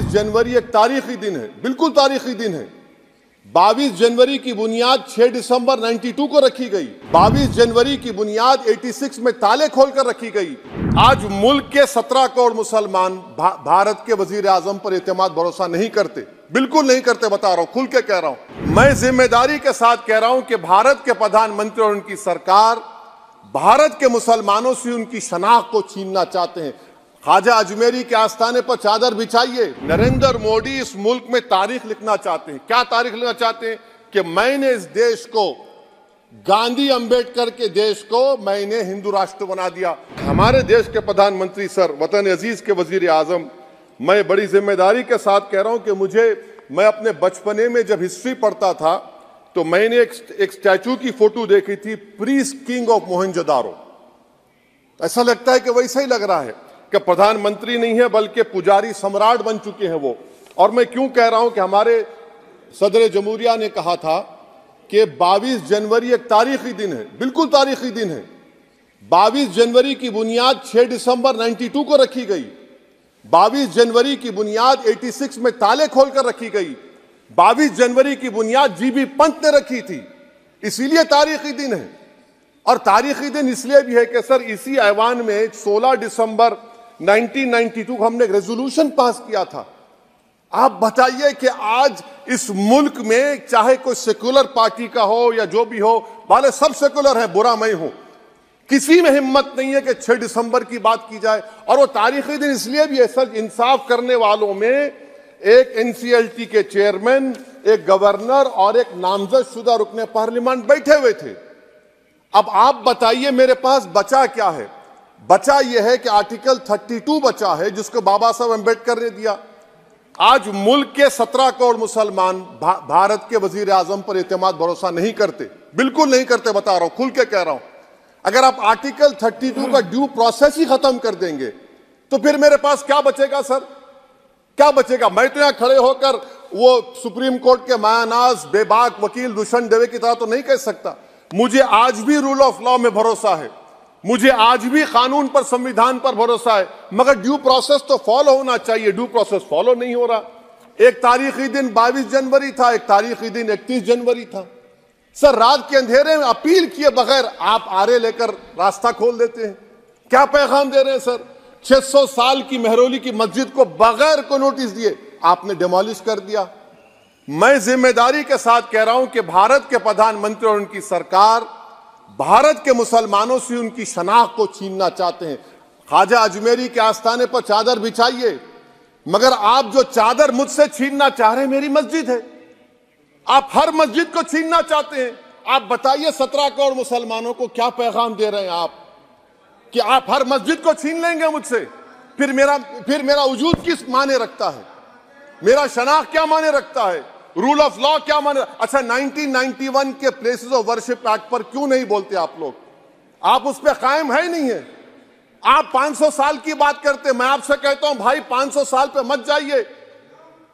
22 जनवरी एक तारीखी दिन है बिल्कुल तारीखी दिन है। 22 जनवरी की बुनियाद 6 दिसंबर 92 को रखी गई। 22 जनवरी की बुनियाद 86 में ताले खोलकर रखी गई। आज मुल्क के 17 करोड़ मुसलमान भा, भारत के वज़ीर आज़म पर एतमाद भरोसा नहीं करते बिल्कुल नहीं करते बता रहा हूँ खुल के कह रहा हूँ। मैं ज़िम्मेदारी के साथ कह रहा हूँ कि भारत के प्रधानमंत्री और उनकी सरकार भारत के मुसलमानों से उनकी शनाख्त को छीनना चाहते हैं। ख्वाजा अजमेरी के आस्थाने पर चादर बिछाइए। नरेंद्र मोदी इस मुल्क में तारीख लिखना चाहते हैं। क्या तारीख लिखना चाहते हैं? कि मैंने इस देश को गांधी अंबेडकर के देश को मैंने हिंदू राष्ट्र बना दिया। हमारे देश के प्रधानमंत्री सर वतन अज़ीज़ के वज़ीर आज़म मैं बड़ी ज़िम्मेदारी के साथ कह रहा हूँ कि मुझे मैं अपने बचपने में जब हिस्ट्री पढ़ता था तो मैंने एक, एक स्टैचू की फ़ोटो देखी थी प्रीस किंग ऑफ़ मोहनजोदारो। ऐसा लगता है कि वैसा ही लग रहा है। कि प्रधानमंत्री नहीं है, बल्कि पुजारी सम्राट बन चुके हैं वो। और मैं क्यों कह रहा हूँ कि हमारे सदर जमहूरिया ने कहा था कि 22 जनवरी एक तारीखी दिन है, बिल्कुल तारीखी दिन है। 22 जनवरी की बुनियाद 6 दिसंबर 92 को रखी गई। 22 जनवरी की बुनियाद 86 में ताले खोलकर रखी गई। 22 जनवरी की बुनियाद जीबी पंत ने रखी थी। इसीलिए तारीखी दिन है। और तारीखी दिन इसलिए भी है कि सर इसी ऐवान में 16 दिसंबर 1992 को हमने रेजोल्यूशन पास किया था। आप बताइए कि आज इस मुल्क में चाहे कोई सेकुलर पार्टी का हो या जो भी हो वाले सब सेकुलर है, बुरा मैं हूँ। किसी में हिम्मत नहीं है कि 6 दिसंबर की बात की जाए। और वो तारीखी दिन इसलिए भी है, सर, इंसाफ करने वालों में एक एनसीएलटी के चेयरमैन एक गवर्नर और एक नामजद शुदा रुकने पार्लियामेंट बैठे हुए थे। अब आप बताइए मेरे पास बचा क्या है? बचा यह है कि आर्टिकल 32 बचा है जिसको बाबा साहब अंबेडकर ने दिया। आज मुल्क के 17 करोड़ मुसलमान भा, भारत के वज़ीर आज़म पर एतमाद भरोसा नहीं करते। बिल्कुल नहीं करते बता रहा हूँ खुल के कह रहा हूँ। अगर आप आर्टिकल 32 का ड्यू प्रोसेस ही खत्म कर देंगे तो फिर मेरे पास क्या बचेगा सर? क्या बचेगा? मैं तो खड़े होकर वो सुप्रीम कोर्ट के मायानाज बेबाक वकील दुष्यंत देवे की तरह तो नहीं कह सकता। मुझे आज भी रूल ऑफ़ लॉ में भरोसा है। मुझे आज भी कानून पर, संविधान पर भरोसा है, मगर ड्यू प्रोसेस तो फॉलो होना चाहिए। ड्यू प्रोसेस फॉलो नहीं हो रहा। एक तारीखी दिन 22 जनवरी था, एक तारीखी दिन 31 जनवरी था। सर, रात के अंधेरे में अपील किए बगैर आप आरे लेकर रास्ता खोल देते हैं। क्या पैगाम दे रहे हैं, सर? 600 साल की मेहरोली की मस्जिद को बगैर को नोटिस दिए आपने डिमोलिश कर दिया। मैं ज़िम्मेदारी के साथ कह रहा हूँ कि भारत के प्रधानमंत्री और उनकी सरकार भारत के मुसलमानों से उनकी शनाख्त को छीनना चाहते हैं। ख्वाजा अजमेरी के आस्थाने पर चादर बिछाइए, मगर आप जो चादर मुझसे छीनना चाह रहे हैं, मेरी मस्जिद है। आप हर मस्जिद को छीनना चाहते हैं। आप बताइए, सत्रह करोड़ मुसलमानों को क्या पैगाम दे रहे हैं आप? कि आप हर मस्जिद को छीन लेंगे मुझसे? फिर मेरा फिर मेरा वजूद किस माने रखता है? मेरा शनाख्त क्या माने रखता है? रूल ऑफ़ लॉ क्या माने? अच्छा 1991 के प्लेसेस ऑफ़ वर्शिप एक्ट पर क्यों नहीं बोलते आप लोग? आप उस पर कायम है नहीं है। आप 500 साल की बात करते मैं आपसे कहता हूँ, भाई 500 साल पे मत जाइए।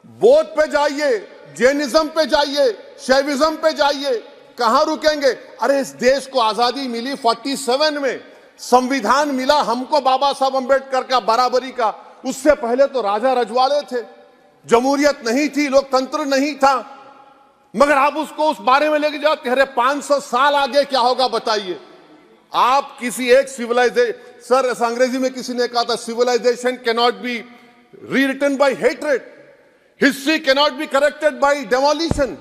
बोध पे जाइए, जैनिज्म पे जाइए, शैविज्म पे जाइए। कहाँ रुकेंगे? अरे, इस देश को आज़ादी मिली 47 में। संविधान मिला हमको बाबा साहब अंबेडकर का, बराबरी का। उससे पहले तो राजा रजवाड़े थे। जमहूरियत नहीं थी, लोकतंत्र नहीं था, मगर आप उसको उस बारे में लेके जाते अरे 500 साल आगे क्या होगा बताइए। आप किसी एक सिविलाइजेशन सर अंग्रेज़ी में किसी ने कहा था civilization cannot be rewritten by hatred history cannot be corrected by demolition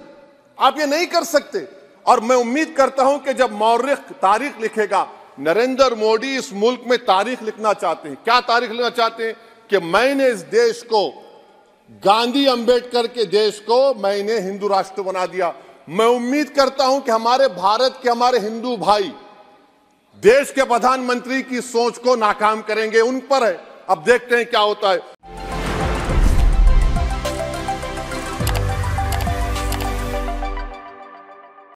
आप ये नहीं कर सकते। और मैं उम्मीद करता हूँ कि जब मौर्ख तारीख लिखेगा, नरेंद्र मोदी इस मुल्क में तारीख लिखना चाहते हैं। क्या तारीख लिखना चाहते हैं? कि मैंने इस देश को गांधी अंबेडकर के देश को मैंने हिंदू राष्ट्र बना दिया। मैं उम्मीद करता हूँ कि हमारे भारत के हमारे हिंदू भाई देश के प्रधानमंत्री की सोच को नाकाम करेंगे, उन पर है। अब देखते हैं क्या होता है।